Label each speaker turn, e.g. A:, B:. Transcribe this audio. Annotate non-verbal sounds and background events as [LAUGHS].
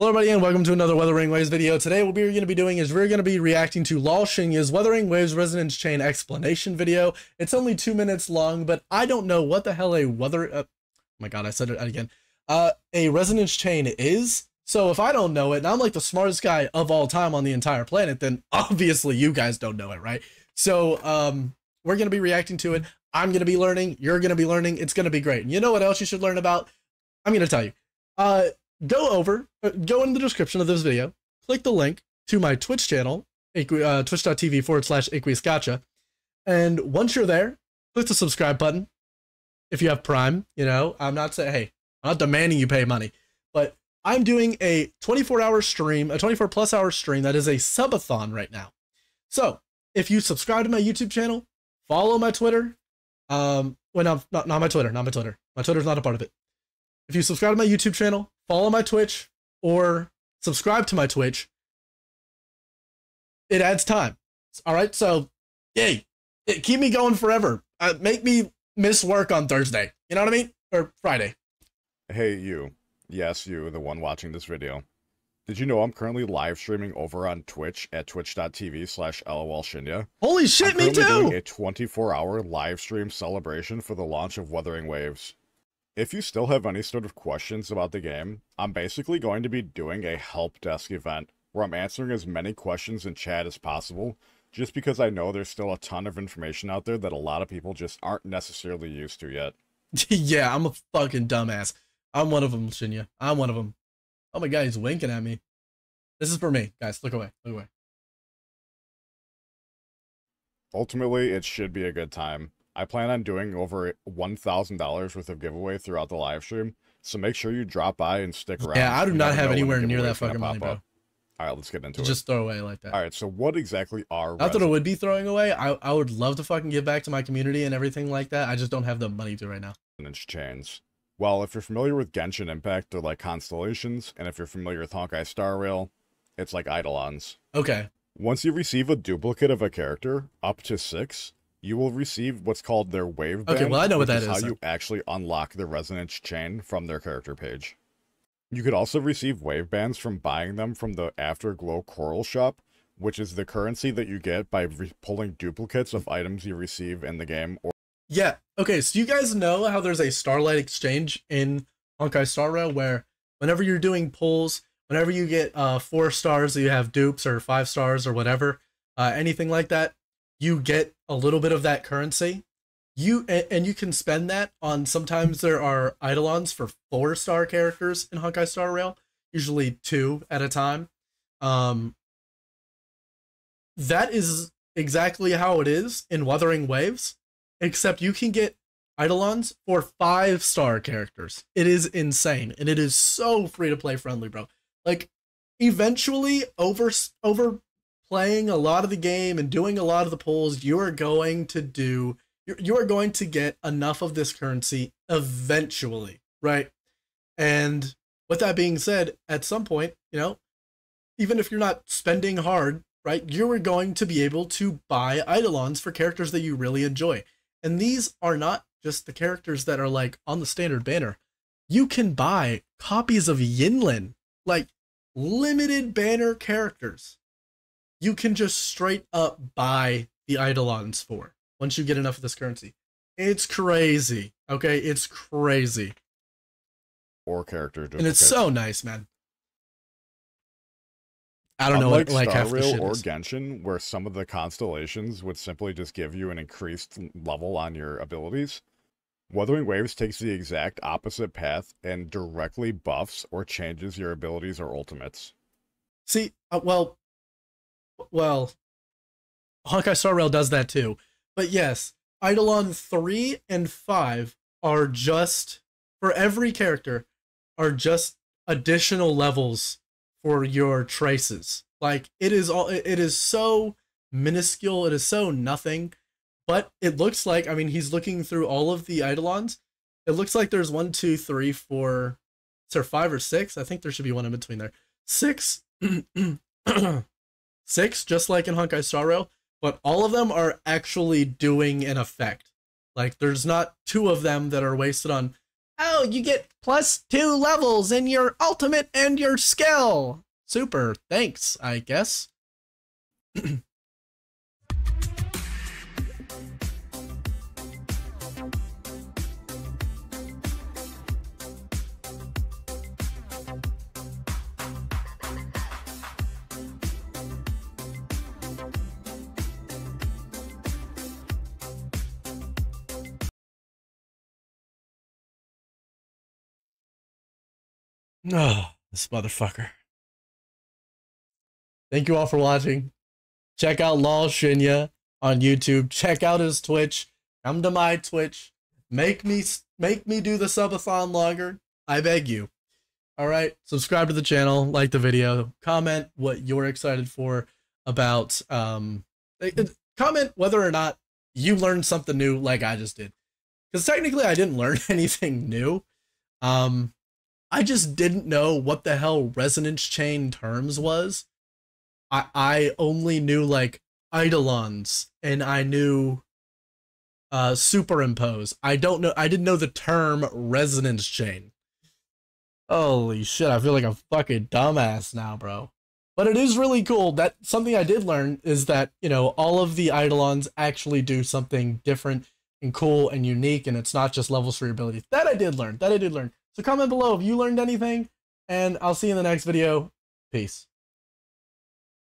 A: Hello everybody and welcome to another Weathering Waves video. Today what we're going to be doing is we're going to be reacting to Lol Shinya's Wuthering Waves Resonance Chain explanation video. It's only two minutes long, but I don't know what the hell a weather... Uh, oh my god, I said it again. Uh, a resonance chain is. So if I don't know it, and I'm like the smartest guy of all time on the entire planet, then [LAUGHS] obviously you guys don't know it, right? So um, we're going to be reacting to it. I'm going to be learning. You're going to be learning. It's going to be great. And you know what else you should learn about? I'm going to tell you. Uh, go over, uh, go in the description of this video, click the link to my Twitch channel, uh, twitch.tv forward slash aquious gacha. And once you're there, click the subscribe button. If you have Prime, you know, I'm not saying, hey, I'm not demanding you pay money, but I'm doing a 24 hour stream, a 24 plus hour stream that is a subathon right now. So if you subscribe to my YouTube channel, follow my Twitter, um, well, not, not, not my Twitter, not my Twitter. My Twitter's not a part of it. If you subscribe to my YouTube channel, follow my Twitch, or subscribe to my Twitch, it adds time. All right, so yay, it, keep me going forever. Uh, make me miss work on Thursday. You know what I mean? Or Friday.
B: Hey, you. Yes, you, the one watching this video. Did you know I'm currently live streaming over on Twitch at twitch.tv slash lolshinya?
A: Holy shit,
B: I'm
A: me too!
B: doing a 24-hour live stream celebration for the launch of Wuthering Waves. If you still have any sort of questions about the game, I'm basically going to be doing a help desk event where I'm answering as many questions in chat as possible, just because I know there's still a ton of information out there that a lot of people just aren't necessarily used to yet. [LAUGHS]
A: yeah, I'm a fucking dumbass. I'm one of them, Shinya. I'm one of them. Oh my god, he's winking at me. This is for me, guys. Look away. Look away.
B: Ultimately, it should be a good time. I plan on doing over $1,000 worth of giveaway throughout the live stream, so make sure you drop by and stick around.
A: Yeah, I do not have anywhere near that fucking money, bro.
B: All right, let's get into
A: to it. Just throw away like that.
B: All right, so what exactly are?
A: Not that it would be throwing away. I I would love to fucking give back to my community and everything like that. I just don't have the money to right now.
B: Inch chains. Well, if you're familiar with Genshin Impact, they're like constellations, and if you're familiar with Honkai Star Rail, it's like Eidolons.
A: Okay.
B: Once you receive a duplicate of a character, up to six, you will receive what's called their wave band.
A: Okay, well I know what that
B: is.
A: How
B: you actually unlock the resonance chain from their character page. You could also receive wave bands from buying them from the Afterglow Coral Shop, which is the currency that you get by pulling duplicates of items you receive in the game. Or
A: yeah. Okay. So you guys know how there's a Starlight Exchange in Honkai Star Rail where whenever you're doing pulls, whenever you get uh four stars, you have dupes or five stars or whatever, uh, anything like that, you get a little bit of that currency. You and you can spend that on sometimes there are eidolons for four star characters in Honkai Star Rail, usually two at a time. Um that is exactly how it is in Wuthering Waves, except you can get eidolons for five star characters. It is insane, and it is so free to play friendly, bro. Like, eventually, over over playing a lot of the game and doing a lot of the pulls, you are going to do you are going to get enough of this currency eventually, right? And with that being said, at some point, you know, even if you're not spending hard, right, you are going to be able to buy eidolons for characters that you really enjoy. And these are not just the characters that are like on the standard banner. You can buy copies of Yinlin, like limited banner characters you can just straight up buy the Eidolons for once you get enough of this currency. It's crazy. Okay, it's crazy.
B: Or character,
A: and it's so nice, man. I don't
B: Unlike
A: know, like
B: Star Rail or Genshin, where some of the constellations would simply just give you an increased level on your abilities. Wuthering Waves takes the exact opposite path and directly buffs or changes your abilities or ultimates.
A: See, uh, well, well, Honkai Star Rail does that too. But yes, Eidolon 3 and 5 are just, for every character, are just additional levels for your traces. Like, it is all, it is so minuscule, it is so nothing. But it looks like, I mean, he's looking through all of the Eidolons. It looks like there's one, two, three, four, there five or six? I think there should be one in between there. Six [CLEARS THROAT] [CLEARS THROAT] six, just like in Honkai Star Rail, but all of them are actually doing an effect. Like there's not two of them that are wasted on Oh, you get plus two levels in your ultimate and your skill. Super. Thanks, I guess. [CLEARS THROAT] Oh, this motherfucker. Thank you all for watching. Check out Lol Shinya on YouTube. Check out his Twitch. Come to my Twitch. Make me make me do the subathon longer. I beg you. All right, subscribe to the channel, like the video, comment what you're excited for about um eh, eh, comment whether or not you learned something new like I just did. Cuz technically I didn't learn [LAUGHS] anything new. Um I just didn't know what the hell resonance chain terms was. I I only knew like eidolons and I knew uh superimpose. I don't know I didn't know the term resonance chain. Holy shit, I feel like a fucking dumbass now, bro. But it is really cool that something I did learn is that, you know, all of the eidolons actually do something different and cool and unique and it's not just levels for your abilities. That I did learn. That I did learn. So comment below if you learned anything, and I'll see you in the next video. Peace.